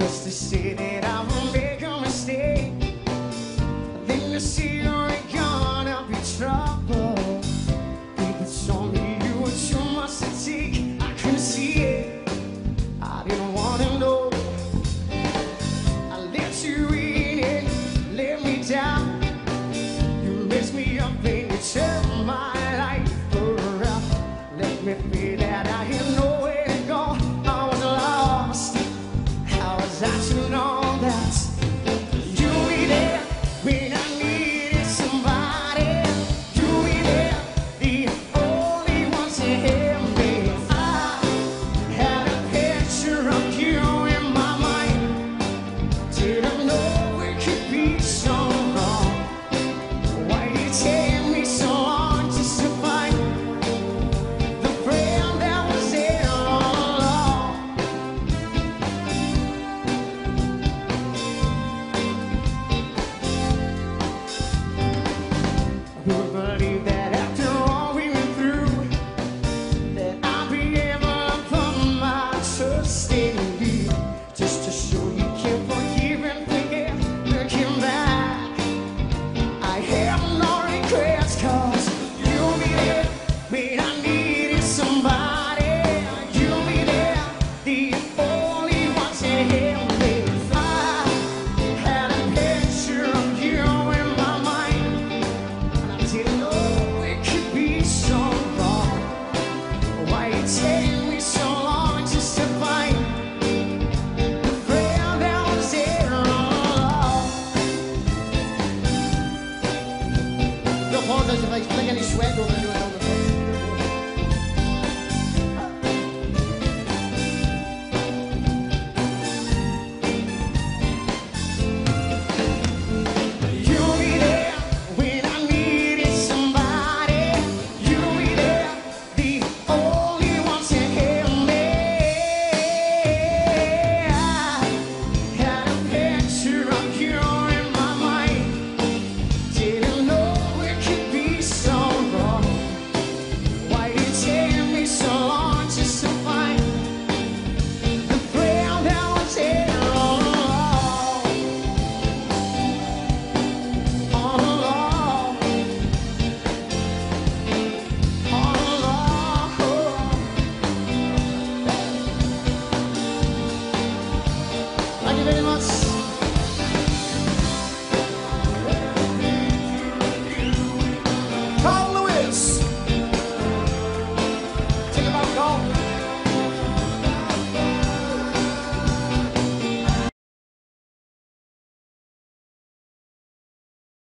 Cause they say that I won't make a mistake. Then I see you're gonna be trouble. People told me you were too much to take. I couldn't see watching all that. Wendel. Né? Very much.